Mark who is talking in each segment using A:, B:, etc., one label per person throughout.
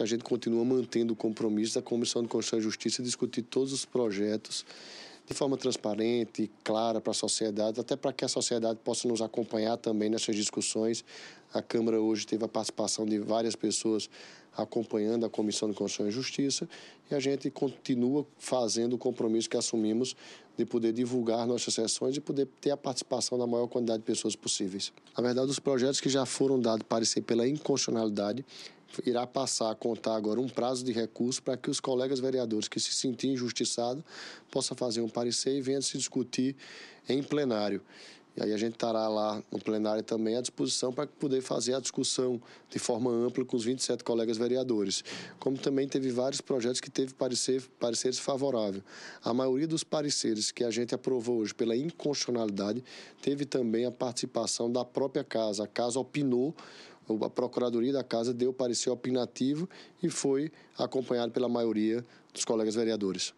A: que a gente continua mantendo o compromisso da Comissão de Constituição e Justiça de discutir todos os projetos de forma transparente, clara para a sociedade, até para que a sociedade possa nos acompanhar também nessas discussões. A Câmara hoje teve a participação de várias pessoas acompanhando a Comissão de Constituição e Justiça e a gente continua fazendo o compromisso que assumimos de poder divulgar nossas sessões e poder ter a participação da maior quantidade de pessoas possíveis. Na verdade, os projetos que já foram dados parecer pela inconstitucionalidade, irá passar a contar agora um prazo de recurso para que os colegas vereadores que se sentirem injustiçados possam fazer um parecer e venham se discutir em plenário. E aí a gente estará lá no plenário também à disposição para poder fazer a discussão de forma ampla com os 27 colegas vereadores. Como também teve vários projetos que teve parecer, pareceres favoráveis. A maioria dos pareceres que a gente aprovou hoje pela inconstitucionalidade teve também a participação da própria casa. A casa opinou a Procuradoria da Casa deu parecer opinativo e foi acompanhado pela maioria dos colegas vereadores.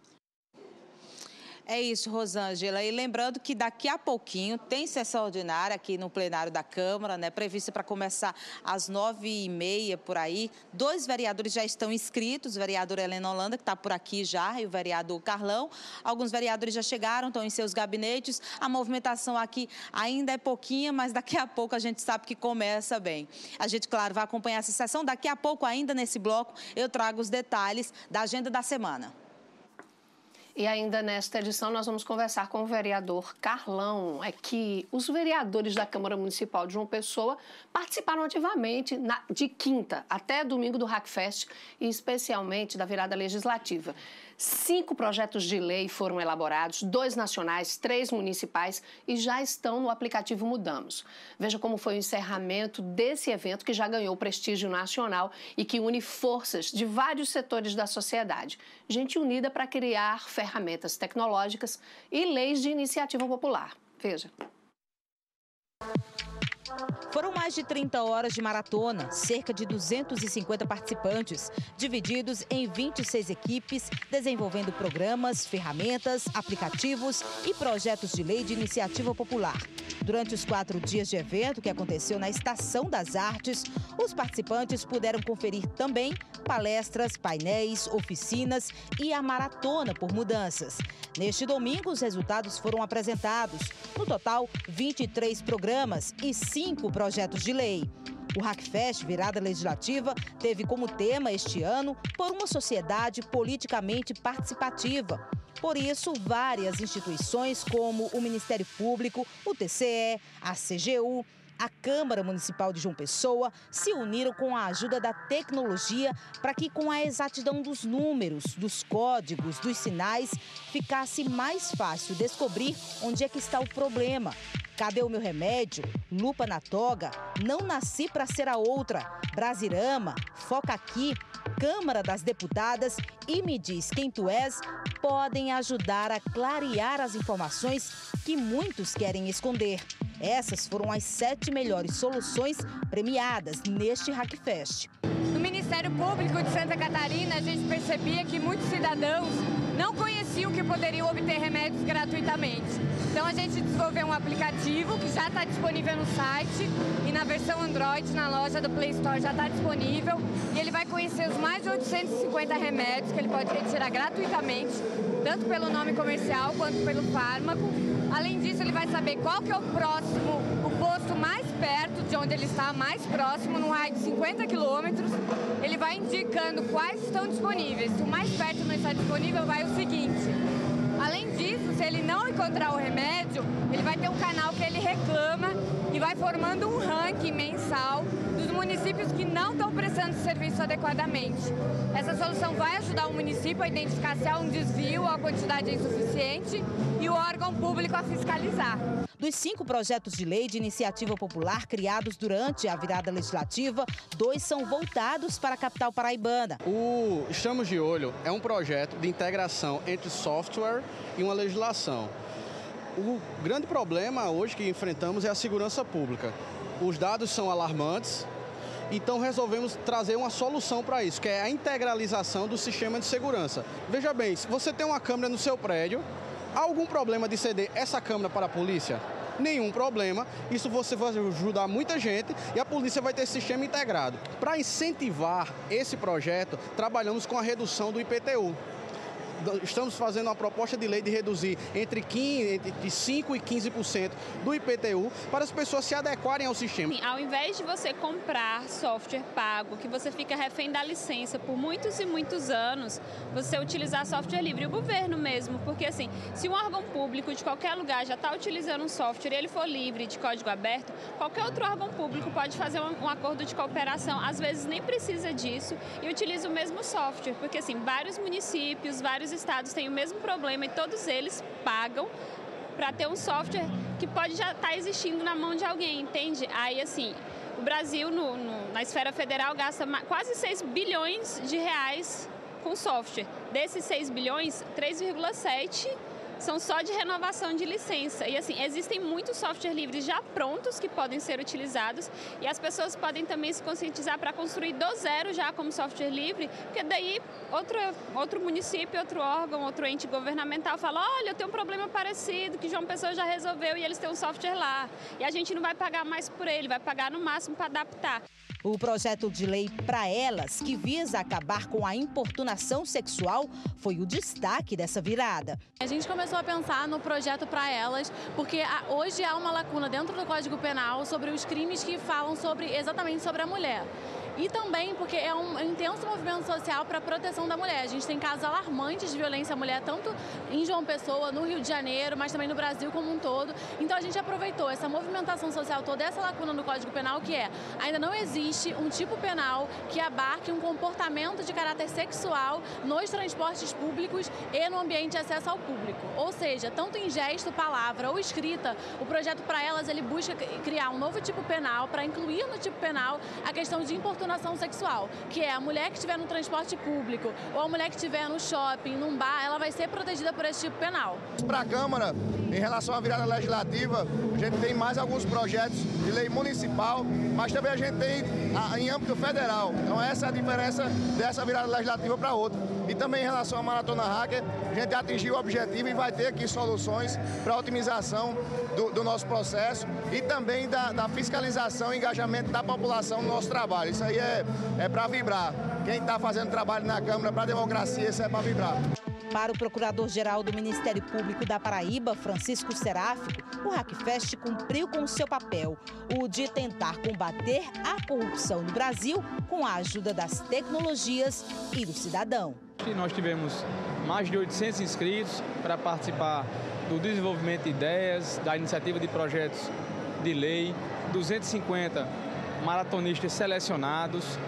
B: É isso, Rosângela. E lembrando que daqui a pouquinho tem sessão ordinária aqui no plenário da Câmara, né? Prevista para começar às nove e meia por aí. Dois vereadores já estão inscritos, o vereador Helena Holanda, que está por aqui já, e o vereador Carlão. Alguns vereadores já chegaram, estão em seus gabinetes. A movimentação aqui ainda é pouquinha, mas daqui a pouco a gente sabe que começa bem. A gente, claro, vai acompanhar essa sessão. Daqui a pouco, ainda nesse bloco, eu trago os detalhes da agenda da semana.
C: E ainda nesta edição nós vamos conversar com o vereador Carlão. É que os vereadores da Câmara Municipal de João Pessoa participaram ativamente na, de quinta até domingo do Hackfest e especialmente da virada legislativa. Cinco projetos de lei foram elaborados, dois nacionais, três municipais e já estão no aplicativo Mudamos. Veja como foi o encerramento desse evento que já ganhou prestígio nacional e que une forças de vários setores da sociedade. Gente unida para criar ferramentas tecnológicas e leis de iniciativa popular. Veja.
B: Foram mais de 30 horas de maratona, cerca de 250 participantes, divididos em 26 equipes, desenvolvendo programas, ferramentas, aplicativos e projetos de lei de iniciativa popular. Durante os quatro dias de evento, que aconteceu na Estação das Artes, os participantes puderam conferir também palestras, painéis, oficinas e a maratona por mudanças. Neste domingo, os resultados foram apresentados. No total, 23 programas e 5 projetos de lei. O Hackfest Virada Legislativa teve como tema este ano por uma sociedade politicamente participativa. Por isso, várias instituições como o Ministério Público, o TCE, a CGU, a Câmara Municipal de João Pessoa se uniram com a ajuda da tecnologia para que, com a exatidão dos números, dos códigos, dos sinais, ficasse mais fácil descobrir onde é que está o problema. Cadê o meu remédio? Lupa na toga? Não nasci para ser a outra. Brasirama? Foca aqui. Câmara das Deputadas e Me Diz Quem Tu És podem ajudar a clarear as informações que muitos querem esconder. Essas foram as sete melhores soluções premiadas neste Hackfest.
D: No Ministério Público de Santa Catarina, a gente percebia que muitos cidadãos não conheciam que poderiam obter remédios gratuitamente. Então a gente desenvolveu um aplicativo que já está disponível no site e na versão Android, na loja do Play Store já está disponível. E ele vai conhecer os mais de 850 remédios que ele pode retirar gratuitamente, tanto pelo nome comercial quanto pelo fármaco Além disso, ele vai saber qual que é o próximo, o mais perto de onde ele está, mais próximo, num raio de 50 quilômetros. Ele vai indicando quais estão disponíveis. Se o mais perto não está disponível, vai o seguinte. Além disso, se ele não encontrar o remédio, ele vai ter um canal que ele reclama e vai formando um ranking mensal municípios que não estão prestando serviço adequadamente. Essa solução vai ajudar o município a identificar se há um desvio, a quantidade é insuficiente e o órgão público a fiscalizar.
B: Dos cinco projetos de lei de iniciativa popular criados durante a virada legislativa, dois são voltados para a capital paraibana.
E: O Estamos de Olho é um projeto de integração entre software e uma legislação. O grande problema hoje que enfrentamos é a segurança pública. Os dados são alarmantes, então resolvemos trazer uma solução para isso, que é a integralização do sistema de segurança. Veja bem, se você tem uma câmera no seu prédio, há algum problema de ceder essa câmera para a polícia? nenhum problema. Isso você vai ajudar muita gente e a polícia vai ter sistema integrado. Para incentivar esse projeto, trabalhamos com a redução do IPTU estamos fazendo uma proposta de lei de reduzir entre, 15, entre 5% e 15% do IPTU para as pessoas se adequarem ao sistema.
F: Sim, ao invés de você comprar software pago, que você fica refém da licença por muitos e muitos anos, você utilizar software livre. O governo mesmo, porque assim, se um órgão público de qualquer lugar já está utilizando um software e ele for livre de código aberto, qualquer outro órgão público pode fazer um, um acordo de cooperação. Às vezes nem precisa disso e utiliza o mesmo software, porque assim, vários municípios, vários estados têm o mesmo problema e todos eles pagam para ter um software que pode já estar tá existindo na mão de alguém, entende? Aí, assim, o Brasil, no, no, na esfera federal, gasta quase 6 bilhões de reais com software. Desses 6 bilhões, 3,7 são só de renovação de licença. E assim, existem muitos softwares livres já prontos que podem ser utilizados e as pessoas podem também se conscientizar para construir do zero já como software livre, porque daí outro, outro município, outro órgão, outro ente governamental fala, olha, eu tenho um problema parecido que João Pessoa já resolveu e eles têm um software lá. E a gente não vai pagar mais por ele, vai pagar no máximo para adaptar.
B: O projeto de lei para elas, que visa acabar com a importunação sexual, foi o destaque dessa virada.
G: A gente começou a pensar no projeto para elas, porque hoje há uma lacuna dentro do Código Penal sobre os crimes que falam sobre exatamente sobre a mulher e também porque é um intenso movimento social para a proteção da mulher. A gente tem casos alarmantes de violência à mulher, tanto em João Pessoa, no Rio de Janeiro, mas também no Brasil como um todo. Então a gente aproveitou essa movimentação social toda, essa lacuna no Código Penal, que é ainda não existe um tipo penal que abarque um comportamento de caráter sexual nos transportes públicos e no ambiente de acesso ao público. Ou seja, tanto em gesto, palavra ou escrita, o projeto para elas ele busca criar um novo tipo penal para incluir no tipo penal a questão de importância importunação sexual, que é a mulher que estiver no transporte público ou a mulher que estiver no shopping, num bar, ela vai ser protegida por esse tipo penal.
H: Para a Câmara, em relação à virada legislativa, a gente tem mais alguns projetos de lei municipal, mas também a gente tem em âmbito federal. Então essa é a diferença dessa virada legislativa para outra. E também em relação à Maratona Hacker, a gente atingiu o objetivo e vai ter aqui soluções para otimização do, do, nosso processo e também da, da, fiscalização e engajamento da população no nosso trabalho. Isso aí é, é para vibrar. Quem está fazendo trabalho na Câmara para a democracia, isso é para vibrar.
B: Para o Procurador-Geral do Ministério Público da Paraíba, Francisco Seráfico, o Hackfest cumpriu com seu papel, o de tentar combater a corrupção no Brasil com a ajuda das tecnologias e do cidadão.
I: Nós tivemos mais de 800 inscritos para participar do desenvolvimento de ideias, da iniciativa de projetos de lei, 250 maratonistas selecionados.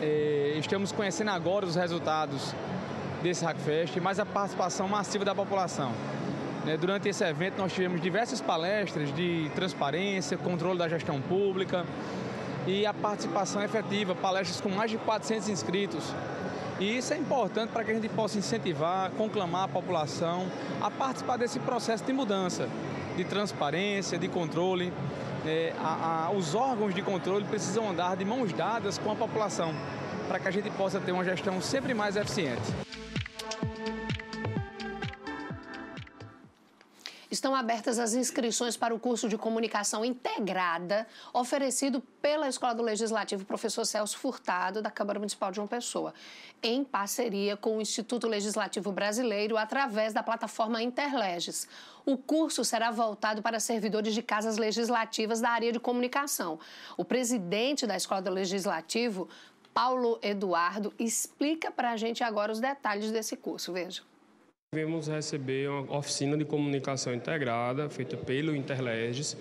I: Eh, estamos conhecendo agora os resultados desse Hackfest, mas a participação massiva da população. Né, durante esse evento nós tivemos diversas palestras de transparência, controle da gestão pública e a participação efetiva, palestras com mais de 400 inscritos. E isso é importante para que a gente possa incentivar, conclamar a população a participar desse processo de mudança, de transparência, de controle. É, a, a, os órgãos de controle precisam andar de mãos dadas com a população para que a gente possa ter uma gestão sempre mais eficiente.
C: Estão abertas as inscrições para o curso de comunicação integrada oferecido pela Escola do Legislativo Professor Celso Furtado, da Câmara Municipal de João Pessoa, em parceria com o Instituto Legislativo Brasileiro através da plataforma Interleges. O curso será voltado para servidores de casas legislativas da área de comunicação. O presidente da Escola do Legislativo, Paulo Eduardo, explica para a gente agora os detalhes desse curso. Veja.
J: Vamos receber uma oficina de comunicação integrada feita pelo Interleges.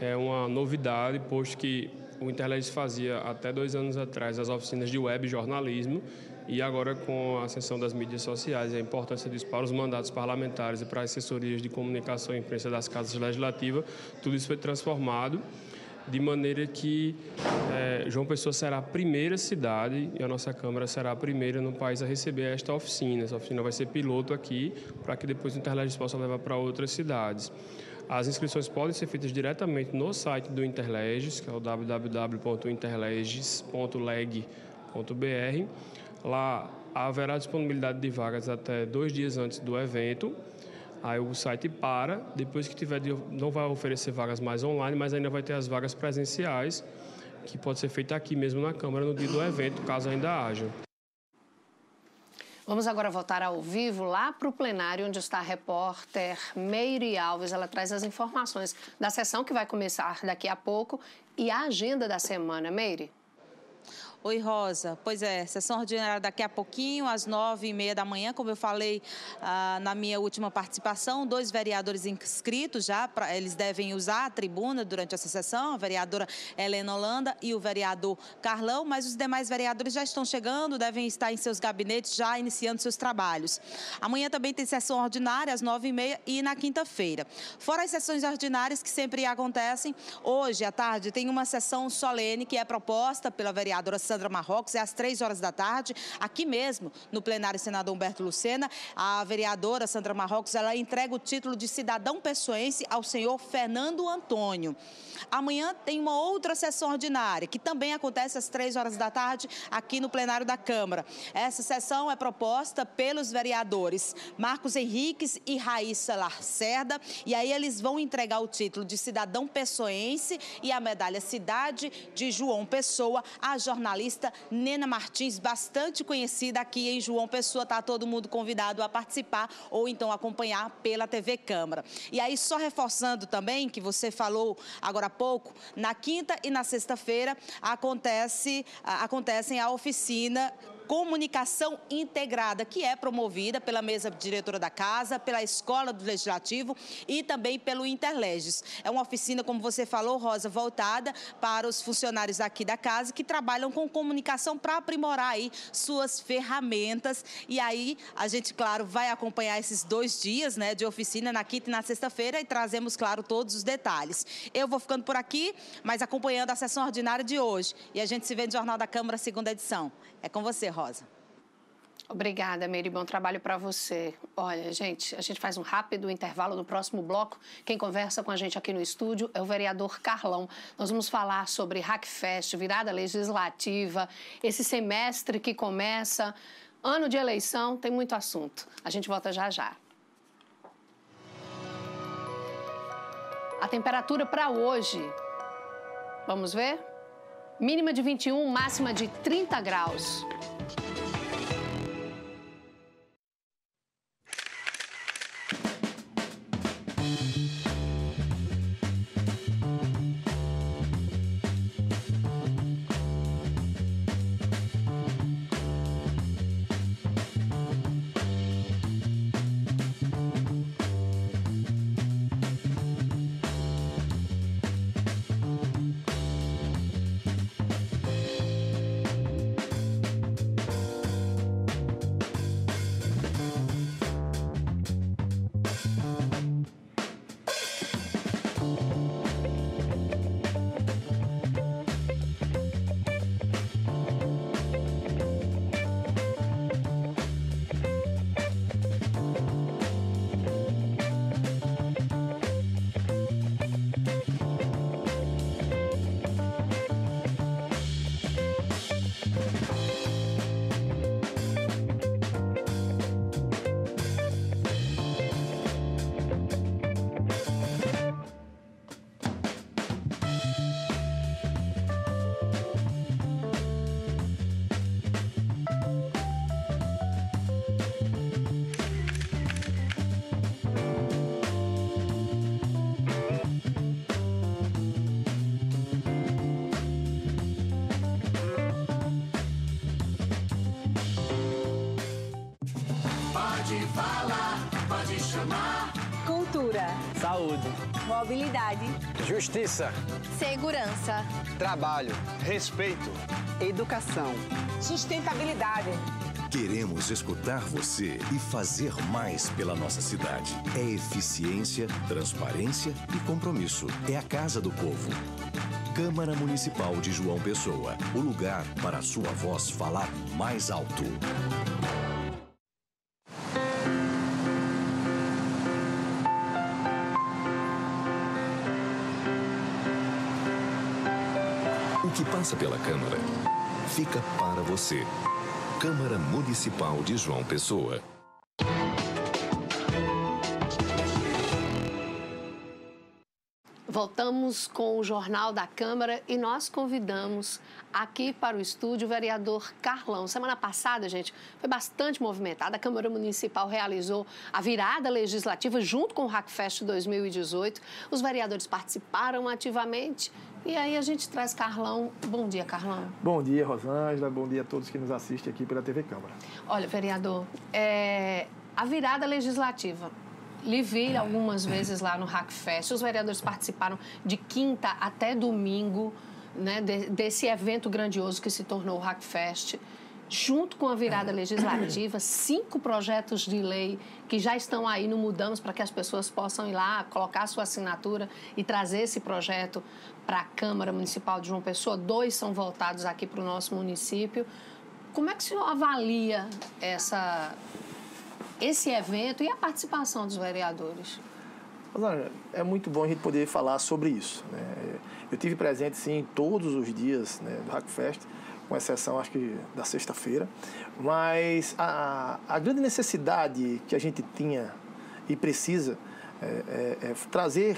J: É uma novidade, posto que o Interleges fazia até dois anos atrás as oficinas de web jornalismo e agora com a ascensão das mídias sociais e a importância disso para os mandatos parlamentares e para as assessorias de comunicação e imprensa das casas legislativas, tudo isso foi transformado de maneira que é, João Pessoa será a primeira cidade e a nossa Câmara será a primeira no país a receber esta oficina. Essa oficina vai ser piloto aqui, para que depois o Interleges possa levar para outras cidades. As inscrições podem ser feitas diretamente no site do Interleges, que é o www.interleges.leg.br. Lá haverá disponibilidade de vagas até dois dias antes do evento. Aí o site para, depois que tiver, não vai oferecer vagas mais online, mas ainda vai ter as vagas presenciais, que pode ser feita aqui mesmo na Câmara no dia do evento, caso ainda haja.
C: Vamos agora voltar ao vivo lá para o plenário, onde está a repórter Meire Alves. Ela traz as informações da sessão que vai começar daqui a pouco e a agenda da semana. Meire.
B: Oi, Rosa. Pois é, sessão ordinária daqui a pouquinho, às nove e meia da manhã, como eu falei ah, na minha última participação, dois vereadores inscritos já, pra, eles devem usar a tribuna durante essa sessão, a vereadora Helena Holanda e o vereador Carlão, mas os demais vereadores já estão chegando, devem estar em seus gabinetes já iniciando seus trabalhos. Amanhã também tem sessão ordinária, às nove e meia e na quinta-feira. Fora as sessões ordinárias que sempre acontecem, hoje à tarde tem uma sessão solene que é proposta pela vereadora Marrocos, é às três horas da tarde, aqui mesmo, no plenário senador Humberto Lucena. A vereadora Sandra Marrocos, ela entrega o título de cidadão pessoense ao senhor Fernando Antônio. Amanhã tem uma outra sessão ordinária, que também acontece às três horas da tarde, aqui no plenário da Câmara. Essa sessão é proposta pelos vereadores Marcos Henriques e Raíssa Lacerda, e aí eles vão entregar o título de cidadão pessoense e a medalha Cidade de João Pessoa à jornalista Nena Martins, bastante conhecida aqui em João Pessoa. Está todo mundo convidado a participar ou então acompanhar pela TV Câmara. E aí, só reforçando também que você falou agora pouco, na quinta e na sexta-feira acontece, acontecem a oficina comunicação integrada, que é promovida pela mesa diretora da casa, pela Escola do Legislativo e também pelo Interleges. É uma oficina, como você falou, Rosa, voltada para os funcionários aqui da casa que trabalham com comunicação para aprimorar aí suas ferramentas. E aí a gente, claro, vai acompanhar esses dois dias né, de oficina na quinta e na sexta-feira e trazemos, claro, todos os detalhes. Eu vou ficando por aqui, mas acompanhando a sessão ordinária de hoje. E a gente se vê no Jornal da Câmara, segunda edição. É com você, Rosa.
C: Obrigada, Mary. Bom trabalho para você. Olha, gente, a gente faz um rápido intervalo no próximo bloco. Quem conversa com a gente aqui no estúdio é o vereador Carlão. Nós vamos falar sobre Hackfest, virada legislativa, esse semestre que começa, ano de eleição, tem muito assunto. A gente volta já já. A temperatura para hoje, vamos ver? Mínima de 21, máxima de 30 graus.
K: Saúde.
L: Mobilidade.
K: Justiça.
L: Segurança.
K: Trabalho. Respeito.
L: Educação. Sustentabilidade.
M: Queremos escutar você e fazer mais pela nossa cidade. É eficiência, transparência e compromisso. É a Casa do Povo. Câmara Municipal de João Pessoa. O lugar para a sua voz falar mais alto. passa pela Câmara, fica para você. Câmara Municipal de João Pessoa.
C: Voltamos com o Jornal da Câmara e nós convidamos aqui para o estúdio o vereador Carlão. Semana passada, gente, foi bastante movimentada. A Câmara Municipal realizou a virada legislativa junto com o Hackfest 2018. Os vereadores participaram ativamente, e aí a gente traz Carlão. Bom dia, Carlão.
N: Bom dia, Rosângela. Bom dia a todos que nos assistem aqui pela TV Câmara.
C: Olha, vereador, é... a virada legislativa lhe vi algumas vezes lá no Hackfest. Os vereadores participaram de quinta até domingo né, de, desse evento grandioso que se tornou o Hackfest. Junto com a virada legislativa, cinco projetos de lei que já estão aí no Mudamos para que as pessoas possam ir lá, colocar sua assinatura e trazer esse projeto para a Câmara Municipal de João Pessoa. Dois são voltados aqui para o nosso município. Como é que o senhor avalia essa, esse evento e a participação dos vereadores?
N: É muito bom a gente poder falar sobre isso. Né? Eu tive presente, sim, todos os dias né, do Hackfest, com exceção, acho que, da sexta-feira. Mas a, a grande necessidade que a gente tinha e precisa é, é, é trazer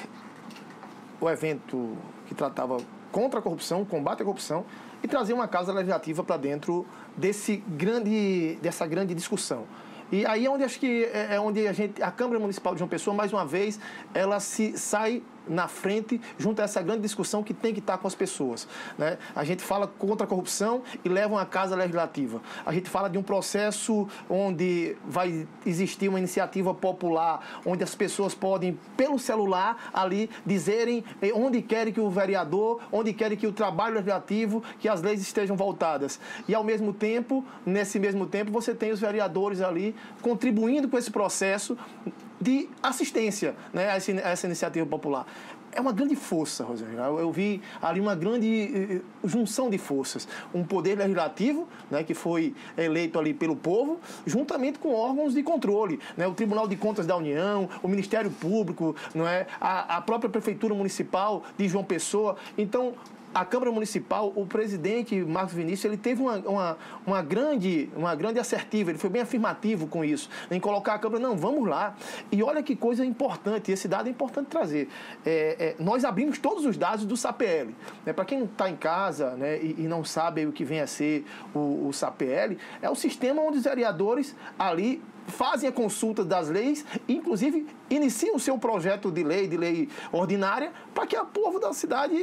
N: o evento que tratava contra a corrupção, combate à corrupção, e trazer uma casa legislativa para dentro desse grande, dessa grande discussão. E aí é onde acho que é, é onde a gente, a Câmara Municipal de João Pessoa, mais uma vez, ela se sai na frente junto a essa grande discussão que tem que estar com as pessoas. Né? A gente fala contra a corrupção e leva uma casa legislativa. A gente fala de um processo onde vai existir uma iniciativa popular, onde as pessoas podem, pelo celular, ali, dizerem eh, onde querem que o vereador, onde querem que o trabalho legislativo, que as leis estejam voltadas. E, ao mesmo tempo, nesse mesmo tempo, você tem os vereadores ali contribuindo com esse processo de assistência né, a, essa iniciativa popular. É uma grande força, Rosângela. Eu vi ali uma grande eh, junção de forças. Um poder legislativo, né, que foi eleito ali pelo povo, juntamente com órgãos de controle. Né, o Tribunal de Contas da União, o Ministério Público, não é, a, a própria Prefeitura Municipal de João Pessoa. Então, a Câmara Municipal, o presidente Marcos Vinícius, ele teve uma, uma, uma, grande, uma grande assertiva, ele foi bem afirmativo com isso, em colocar a Câmara, não, vamos lá. E olha que coisa importante, esse dado é importante trazer. É, é, nós abrimos todos os dados do SAPL. Né? Para quem está em casa né, e, e, não sabe o que vem a ser o, o SAPL, é o sistema onde os vereadores ali fazem a consulta das leis, inclusive iniciam o seu projeto de lei, de lei ordinária, para que o povo da cidade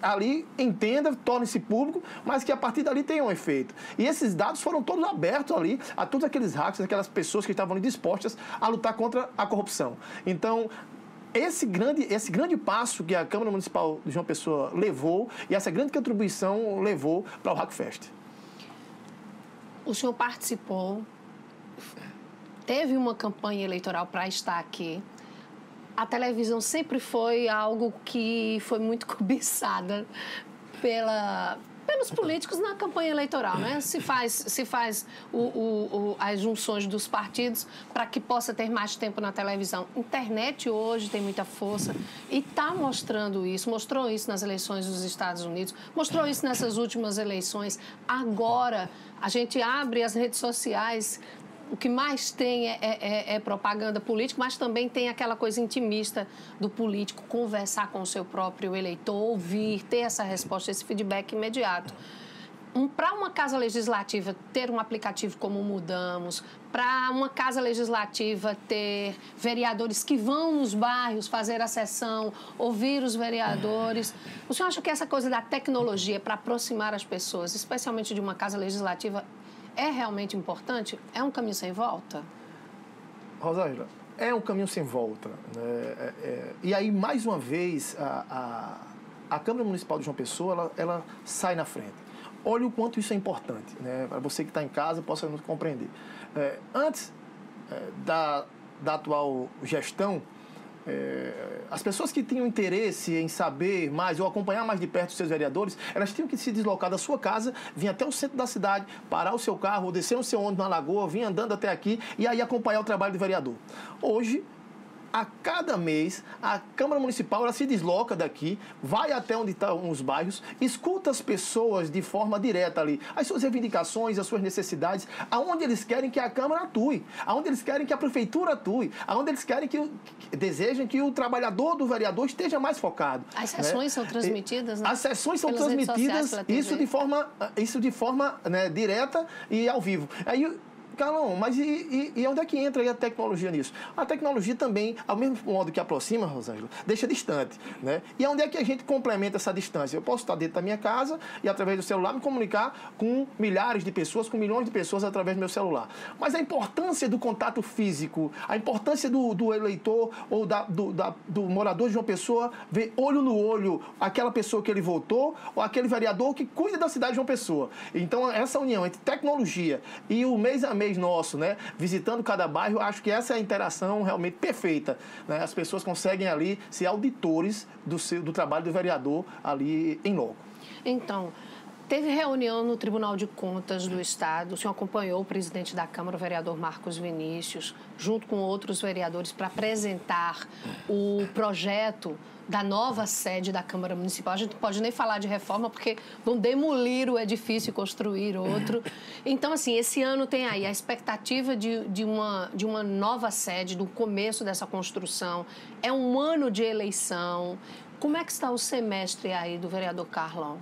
N: ali entenda, torne-se público, mas que a partir dali tenha um efeito. E esses dados foram todos abertos ali a todos aqueles hackers, aquelas pessoas que estavam ali dispostas a lutar contra a corrupção. Então, esse grande, esse grande passo que a Câmara Municipal de João Pessoa levou e essa grande contribuição levou para o Hackfest.
C: O senhor participou teve uma campanha eleitoral para estar aqui. A televisão sempre foi algo que foi muito cobiçada pela, pelos políticos na campanha eleitoral, né? Se faz, se faz o, o, o, as junções dos partidos para que possa ter mais tempo na televisão. Internet hoje tem muita força e está mostrando isso. Mostrou isso nas eleições dos Estados Unidos, mostrou isso nessas últimas eleições. Agora a gente abre as redes sociais o que mais tem é, é, é, é, propaganda política, mas também tem aquela coisa intimista do político conversar com o seu próprio eleitor, ouvir, ter essa resposta, esse feedback imediato. Um, para uma casa legislativa ter um aplicativo como Mudamos, para uma casa legislativa ter vereadores que vão nos bairros fazer a sessão, ouvir os vereadores. O senhor acha que essa coisa da tecnologia para aproximar as pessoas, especialmente de uma casa legislativa, é realmente importante? É um caminho sem volta?
N: Rosângela, é um caminho sem volta. Né? É, é, e aí, mais uma vez, a, a, a, Câmara Municipal de João Pessoa, ela, ela sai na frente. Olha o quanto isso é importante, né? para você que está em casa possa nos compreender. É, antes é, da, da atual gestão, é, as pessoas que tinham interesse em saber mais ou acompanhar mais de perto os seus vereadores, elas tinham que se deslocar da sua casa, vir até o centro da cidade, parar o seu carro, ou descer o seu ônibus na lagoa, vir andando até aqui e aí acompanhar o trabalho do vereador. Hoje, a cada mês, a Câmara Municipal ela se desloca daqui, vai até onde estão os bairros, escuta as pessoas de forma direta ali, as suas reivindicações, as suas necessidades, aonde eles querem que a Câmara atue, aonde eles querem que a Prefeitura atue, aonde eles querem que, que desejam que o trabalhador do vereador esteja mais focado.
C: As sessões né? são transmitidas, né?
N: As sessões são transmitidas, isso de forma, isso de forma né, direta e ao vivo. Aí Carlão, mas e, e, e, onde é que entra a tecnologia nisso? A tecnologia também, ao mesmo modo que aproxima, Rosângela, deixa distante. Né? E onde é que a gente complementa essa distância? Eu posso estar dentro da minha casa e, através do celular, me comunicar com milhares de pessoas, com milhões de pessoas através do meu celular. Mas a importância do contato físico, a importância do, do eleitor ou da, do, da, do morador de uma pessoa ver olho no olho aquela pessoa que ele votou ou aquele vereador que cuida da cidade de uma pessoa. Então, essa união entre tecnologia e o mês a mês mês nosso, né? Visitando cada bairro, acho que essa é a interação realmente perfeita. Né? As pessoas conseguem ali ser auditores do, seu, do trabalho do vereador ali em loco.
C: Então, Teve reunião no Tribunal de Contas do Estado. O senhor acompanhou o presidente da Câmara, o vereador Marcos Vinícius, junto com outros vereadores, para apresentar o projeto da nova sede da Câmara Municipal. A gente não pode nem falar de reforma porque vão demolir o edifício e construir outro. Então, assim, esse ano tem aí a expectativa de, de, uma, de uma nova sede, do começo dessa construção. É um ano de eleição. Como é que está o semestre aí do vereador Carlão?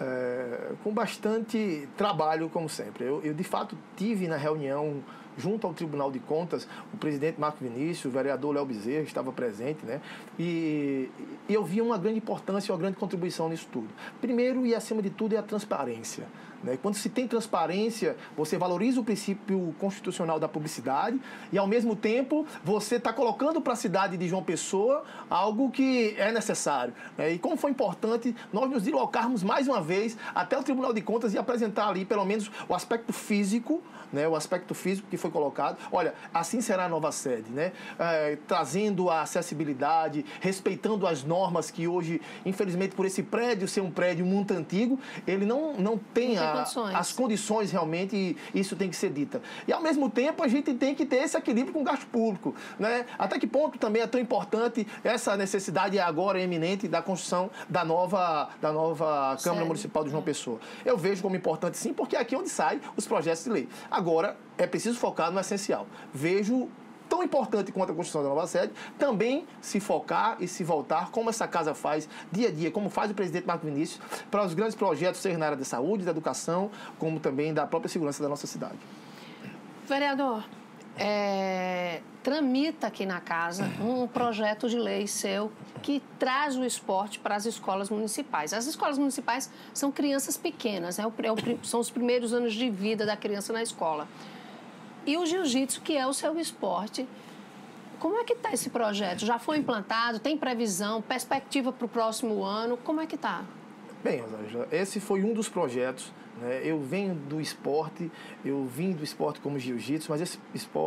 N: É, com bastante trabalho, como sempre. Eu, eu, de fato, tive na reunião junto ao Tribunal de Contas, o presidente Marco Vinícius, o vereador Léo Bezerra estava presente, né? E, e eu vi uma grande importância, uma grande contribuição nisso tudo. Primeiro e acima de tudo é a transparência. Né? Quando se tem transparência, você valoriza o princípio constitucional da publicidade e, ao mesmo tempo, você está colocando para a cidade de João Pessoa algo que é necessário. Né? E como foi importante nós nos deslocarmos mais uma vez até o Tribunal de Contas e apresentar ali, pelo menos, o aspecto físico né, o aspecto físico que foi colocado. Olha, assim será a nova sede, né? É, trazendo a acessibilidade, respeitando as normas que hoje, infelizmente, por esse prédio ser um prédio muito antigo, ele não, não tem, não tem a, condições. as condições realmente e isso tem que ser dita. E ao mesmo tempo a gente tem que ter esse equilíbrio com o gasto público, né? Até que ponto também é tão importante essa necessidade agora eminente da construção da nova da nova Câmara Municipal de João Pessoa. Eu vejo como importante sim, porque é aqui onde saem os projetos de lei. Agora, é preciso focar no essencial. Vejo tão importante quanto a construção da nova sede, também se focar e se voltar, como essa casa faz dia a dia, como faz o presidente Marco Vinícius, para os grandes projetos, seja na área da saúde, da educação, como também da própria segurança da nossa cidade.
C: Vereador, é, tramita aqui na casa um projeto de lei seu que traz o esporte para as escolas municipais. As escolas municipais são crianças pequenas, é é o, são os primeiros anos de vida da criança na escola. E o jiu-jitsu, que é o seu esporte, como é que está esse projeto? Já foi implantado? Tem previsão? Perspectiva para o próximo ano? Como é que está?
N: Bem, esse foi um dos projetos né? Eu venho do esporte, eu vim do esporte como jiu-jitsu, mas esse,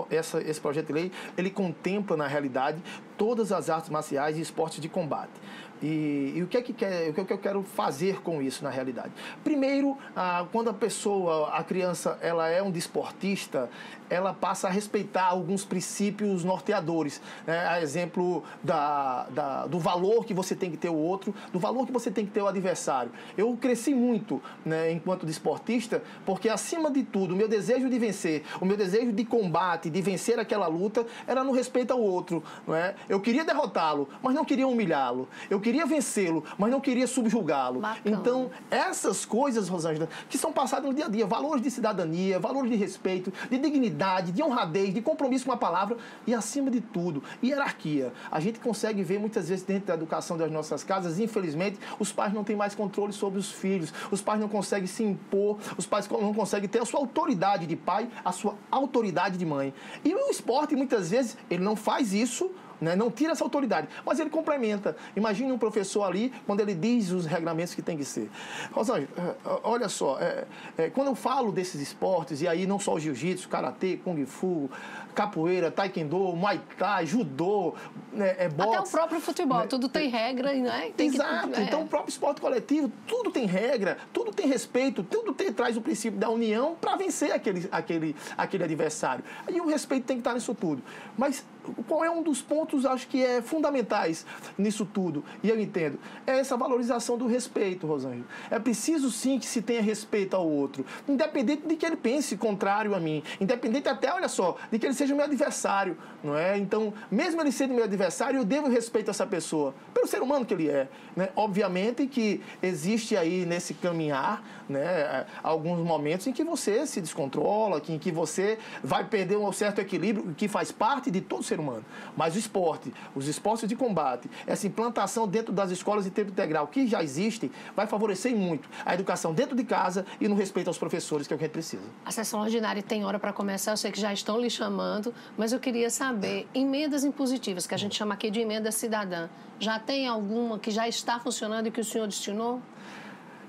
N: essa, esse projeto de lei, ele contempla, na realidade, todas as artes marciais e esportes de combate. E, e, o, que é que quer, o que é que eu quero fazer com isso na realidade? Primeiro, ah, quando a pessoa, a criança, ela é um desportista, ela passa a respeitar alguns princípios norteadores. Né? A exemplo da, da, do valor que você tem que ter o outro, do valor que você tem que ter o adversário. Eu cresci muito né, enquanto desportista, porque acima de tudo, o meu desejo de vencer, o meu desejo de combate, de vencer aquela luta, era no respeito ao outro. Não é? Eu queria derrotá-lo, mas não queria humilhá-lo. Eu queria vencê-lo, mas não queria subjugá-lo. Então, essas coisas, Rosângela, que são passadas no dia a dia, valores de cidadania, valores de respeito, de dignidade, de honradez, de compromisso com a palavra e, acima de tudo, hierarquia. A gente consegue ver muitas vezes dentro da educação das nossas casas, infelizmente, os pais não têm mais controle sobre os filhos, os pais não conseguem se impor, os pais não conseguem ter a sua autoridade de pai, a sua autoridade de mãe. E o esporte, muitas vezes, ele não faz isso né? não tira essa autoridade, mas ele complementa. Imagine um professor ali, quando ele diz os regramentos que tem que ser. Rosângela, é, olha só, é, é, quando eu falo desses esportes, e aí não só o jiu-jitsu, karatê, kung fu, capoeira, taekwondo, muay thai, judô, né, é, boxe.
C: Até o próprio futebol, né? tudo tem regra, né? Tem
N: Exato,
C: que,
N: é. então o próprio esporte coletivo, tudo tem regra, tudo tem respeito, tudo tem, traz o princípio da união para vencer aquele, aquele, aquele adversário. E o respeito tem que estar nisso tudo. Mas qual é um dos pontos, acho que é fundamentais nisso tudo, e eu entendo, é essa valorização do respeito, Rosângela. É preciso sim que se tenha respeito ao outro, independente de que ele pense contrário a mim, independente até, olha só, de que ele seja meu adversário, não é? Então, mesmo ele sendo meu adversário, eu devo respeito a essa pessoa, pelo ser humano que ele é, né? Obviamente que existe aí nesse caminhar, né, alguns momentos em que você se descontrola, em que você vai perder um certo equilíbrio, que faz parte de todo ser humano. Mas o esporte, os esportes de combate, essa implantação dentro das escolas de tempo integral que já existem, vai favorecer muito a educação dentro de casa e no respeito aos professores, que é o que a gente precisa.
C: A sessão ordinária tem hora para começar, eu sei que já estão lhe chamando, mas eu queria saber, emendas impositivas, que a gente chama aqui de emenda cidadã, já tem alguma que já está funcionando e que o senhor destinou?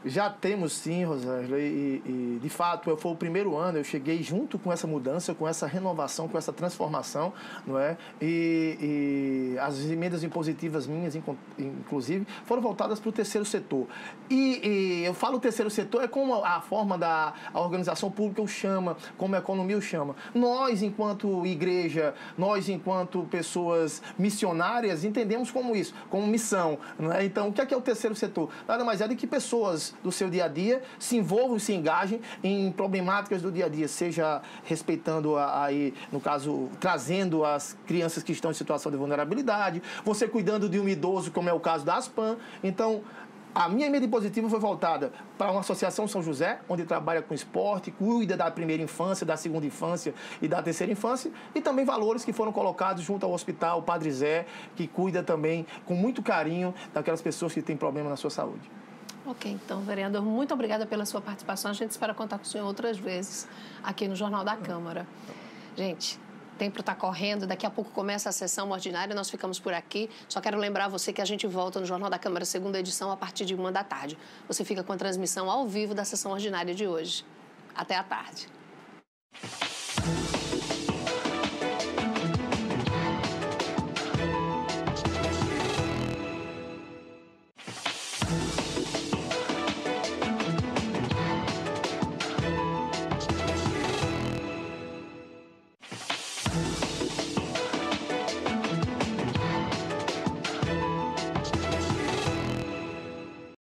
N: Já temos sim, Rosângela, e, e, de fato foi o primeiro ano, eu cheguei junto com essa mudança, com essa renovação, com essa transformação, não é? E, e as emendas impositivas minhas, inclusive, foram voltadas para o terceiro setor. E, e, eu falo terceiro setor, é como a forma da a organização pública o chama, como a economia o chama. Nós, enquanto igreja, nós, enquanto pessoas missionárias, entendemos como isso, como missão, não é? Então, o que é, que é o terceiro setor? Nada mais é do que pessoas do seu dia a dia se envolvam e se engajem em problemáticas do dia a dia, seja respeitando aí, no caso, trazendo as crianças que estão em situação de vulnerabilidade, você cuidando de um idoso, como é o caso da Aspan. Então, a minha emenda positiva foi voltada para uma associação São José, onde trabalha com esporte, cuida da primeira infância, da segunda infância e da terceira infância, e também valores que foram colocados junto ao hospital Padre Zé, que cuida também com muito carinho daquelas pessoas que têm problema na sua saúde.
C: Ok, então, vereador, muito obrigada pela sua participação. A gente espera contar com o senhor outras vezes aqui no Jornal da Câmara. Gente, o tempo está correndo, daqui a pouco começa a sessão ordinária, nós ficamos por aqui. Só quero lembrar você que a gente volta no Jornal da Câmara, segunda edição, a partir de uma da tarde. Você fica com a transmissão ao vivo da sessão ordinária de hoje. Até a tarde.